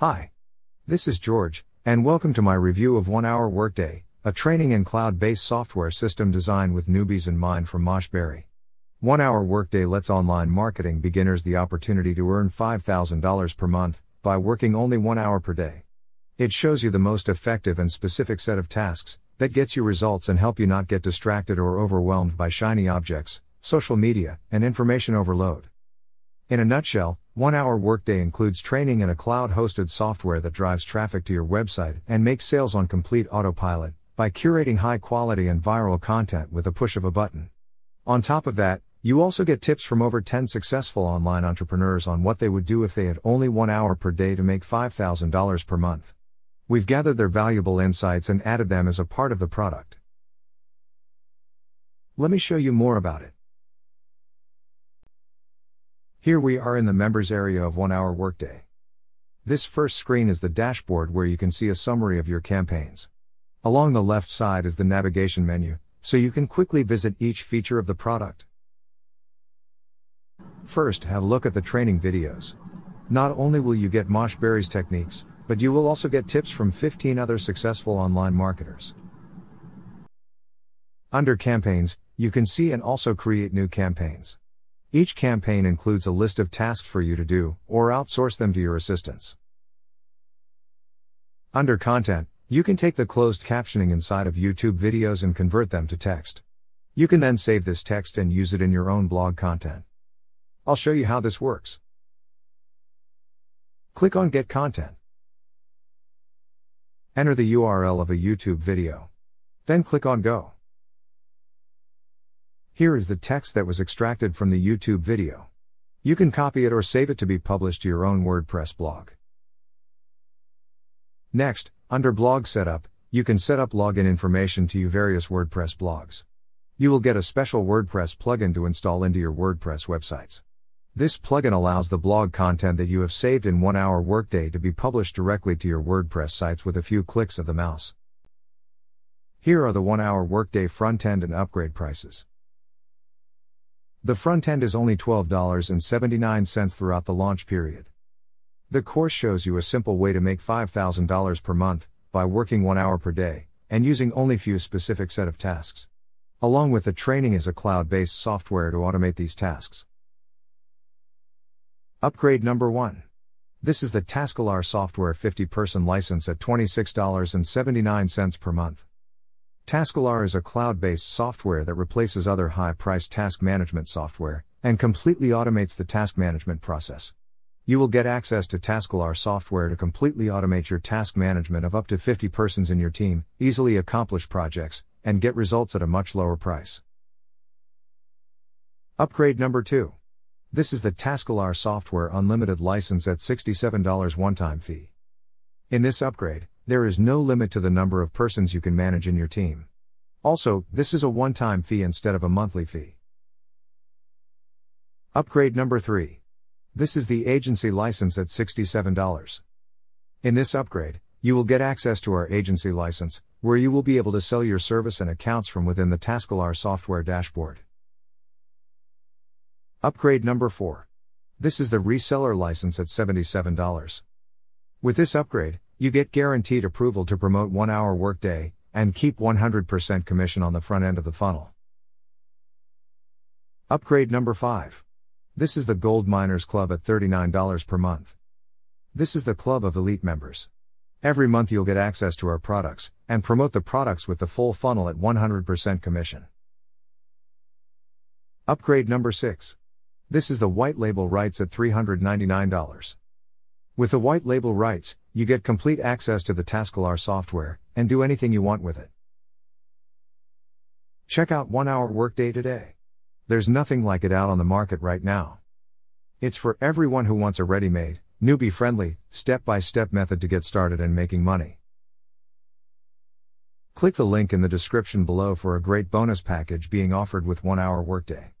Hi. This is George, and welcome to my review of One Hour Workday, a training and cloud based software system designed with newbies in mind from Moshberry. One Hour Workday lets online marketing beginners the opportunity to earn $5,000 per month by working only one hour per day. It shows you the most effective and specific set of tasks that gets you results and help you not get distracted or overwhelmed by shiny objects, social media, and information overload. In a nutshell, one hour workday includes training in a cloud hosted software that drives traffic to your website and makes sales on complete autopilot by curating high quality and viral content with a push of a button. On top of that, you also get tips from over 10 successful online entrepreneurs on what they would do if they had only one hour per day to make $5,000 per month. We've gathered their valuable insights and added them as a part of the product. Let me show you more about it. Here we are in the members area of One Hour Workday. This first screen is the dashboard where you can see a summary of your campaigns. Along the left side is the navigation menu, so you can quickly visit each feature of the product. First, have a look at the training videos. Not only will you get Moshberry's techniques, but you will also get tips from 15 other successful online marketers. Under campaigns, you can see and also create new campaigns. Each campaign includes a list of tasks for you to do, or outsource them to your assistants. Under Content, you can take the closed captioning inside of YouTube videos and convert them to text. You can then save this text and use it in your own blog content. I'll show you how this works. Click on Get Content. Enter the URL of a YouTube video. Then click on Go. Here is the text that was extracted from the YouTube video. You can copy it or save it to be published to your own WordPress blog. Next, under Blog Setup, you can set up login information to your various WordPress blogs. You will get a special WordPress plugin to install into your WordPress websites. This plugin allows the blog content that you have saved in one hour workday to be published directly to your WordPress sites with a few clicks of the mouse. Here are the one hour workday front end and upgrade prices. The front end is only $12.79 throughout the launch period. The course shows you a simple way to make $5,000 per month by working one hour per day and using only few specific set of tasks. Along with the training is a cloud-based software to automate these tasks. Upgrade number 1. This is the Taskalar software 50 person license at $26.79 per month. Taskalar is a cloud based software that replaces other high priced task management software and completely automates the task management process. You will get access to Taskalar software to completely automate your task management of up to 50 persons in your team, easily accomplish projects, and get results at a much lower price. Upgrade number 2. This is the Taskalar software unlimited license at $67 one time fee. In this upgrade, there is no limit to the number of persons you can manage in your team. Also, this is a one time fee instead of a monthly fee. Upgrade number 3. This is the agency license at $67. In this upgrade, you will get access to our agency license, where you will be able to sell your service and accounts from within the Taskalar software dashboard. Upgrade number 4. This is the reseller license at $77. With this upgrade, you get guaranteed approval to promote one hour workday, and keep 100% commission on the front end of the funnel. Upgrade number 5. This is the Gold Miners Club at $39 per month. This is the club of elite members. Every month you'll get access to our products, and promote the products with the full funnel at 100% commission. Upgrade number 6. This is the white label rights at $399. With the white label rights, you get complete access to the Taskalar software and do anything you want with it. Check out 1 Hour Workday today. There's nothing like it out on the market right now. It's for everyone who wants a ready made, newbie friendly, step by step method to get started and making money. Click the link in the description below for a great bonus package being offered with 1 Hour Workday.